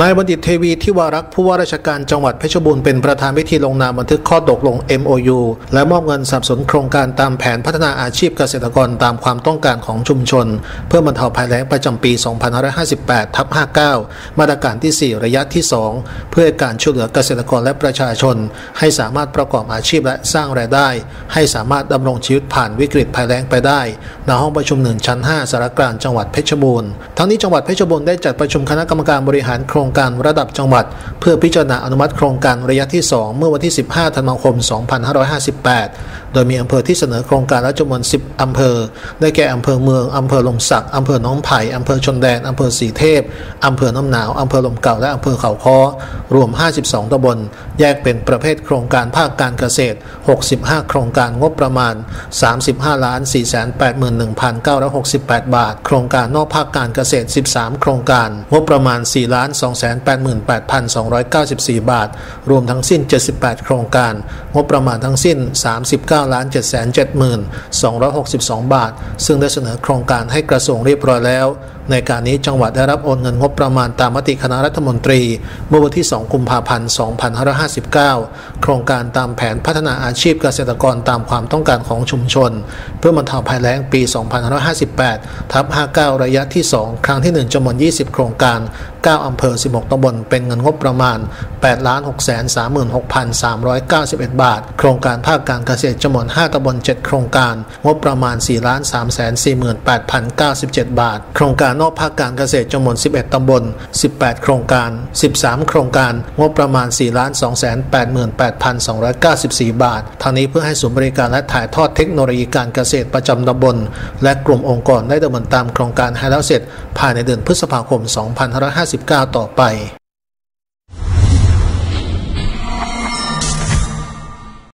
นายบัณฑิตเทวีทิวารักษ์ผู้ว่าราชการจังหวัดเพชรบูรณ์เป็นประธานพิธีลงนามบันทึกข้อตกลง MOU และมอบเงินสนับสนุนโครงการตามแผนพัฒนาอาชีพเกษตรกรตามความต้องการของชุมชน เพื่อบรรเทาภัยแล้งประจำปี 2558ทับ59 มาตรการที่ 4 ระยะที่ 2 เพื่อการช่วยเหลือเกษตรกรและประชาชน ให้สามารถประกอบอาชีพและสร้างรายได้ ให้สามารถดำรงชีวิตผ่านวิกฤตภัยแล้งไปได้ณห้องประชุมหนึ่งชั้น 5สารกลางจังหวัดเพชรบูรณ์ทั้งนี้จังหวัดเพชรบูรณ์ได้จัดประชุมคณะกรรมการบริหารโครงงการระดับจังหวัด เพื่อพิจารณาอนุมัติโครงการระยะที่ 2 เมื่อวันที่ 15 ธันวาคม 2558 โดยมีอำเภอที่เสนอโครงการและจำนวน 10 อำเภอ ได้แก่อำเภอเมือง อำเภอลมศัก อำเภอหนองไผ่ อำเภอชนแดน อำเภอสีเทพ อำเภอน้ำหนาว อำเภอลมเก่า และอำเภอเขาค้อ รวม 52ตำบล แยกเป็นประเภทโครงการภาคการเกษตร 65 โครงการงบประมาณ 35ล้าน481,968 บาท โครงการนอกภาคการเกษตร 13 โครงการ งบประมาณ4ล้าน288,294 บาท รวมทั้งสิ้น 78 โครงการ งบประมาณทั้งสิ้น 39ล้าน770,262 บาท ซึ่งได้เสนอโครงการให้กระทรวงเรียบร้อยแล้ว ในการนี้จังหวัดได้รับโอนเงินงบประมาณตามมติคณะรัฐมนตรี เมื่อวันที่ 2 กุมภาพันธ์ 2559 โครงการตามแผนพัฒนาอาชีพเกษตรกรตามความต้องการของชุมชน เพื่อบรรเทาภัยแล้งปี 2558 ทับ 59 ระยะที่ 2 ครั้งที่ 1จำนวน 20 โครงการ 9 อำเภอ 16ตำบลเป็นเงินงบประมาณ 8 6 3 6 3 9 1 บาท โครงการภาคการเกษตรจำนวน 5ตำบล 7 โครงการ งบประมาณ 4 3 4 8 0 9 7 บาท โครงการนอกภาคการเกษตรจำนวน 11ตำบล 18 โครงการ 13 โครงการ งบประมาณ 4 2 8 8 2 9 4 บาท ทางนี้เพื่อให้ศูนย์บริการและถ่ายทอดเทคโนโลยีการเกษตรประจำตำบล และกลุ่มองค์กรได้ดำเนินตามโครงการให้แล้วเสร็จ ภายในเดือนพฤษภาคม 255 19 ต่อไป